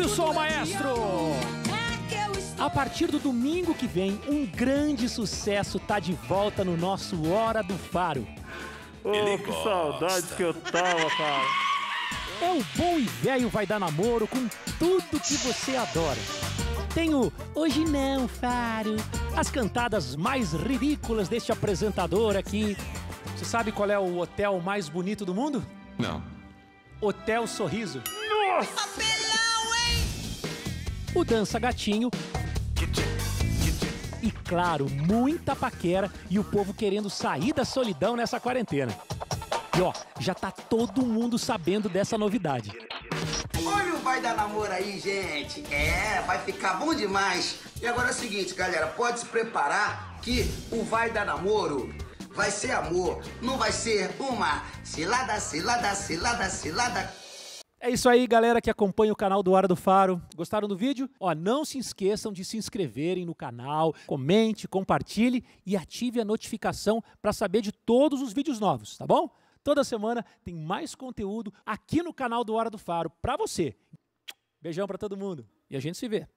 Sobe o som, maestro! A partir do domingo que vem, um grande sucesso tá de volta no nosso Hora do Faro. Oh, que saudade que eu tava, cara. É o bom e velho vai dar namoro com tudo que você adora. Tem o Hoje Não, Faro. As cantadas mais ridículas deste apresentador aqui. Você sabe qual é o hotel mais bonito do mundo? Não. Hotel Sorriso. Nossa! O Dança Gatinho. E claro, muita paquera e o povo querendo sair da solidão nessa quarentena. E ó, já tá todo mundo sabendo dessa novidade. Olha o vai dar namoro aí, gente. É, vai ficar bom demais. E agora é o seguinte, galera, pode se preparar que o vai dar namoro vai ser amor, não vai ser uma cilada, cilada, cilada, cilada. É isso aí, galera que acompanha o canal do Hora do Faro. Gostaram do vídeo? Ó, não se esqueçam de se inscreverem no canal, comente, compartilhe e ative a notificação para saber de todos os vídeos novos, tá bom? Toda semana tem mais conteúdo aqui no canal do Hora do Faro para você. Beijão para todo mundo e a gente se vê.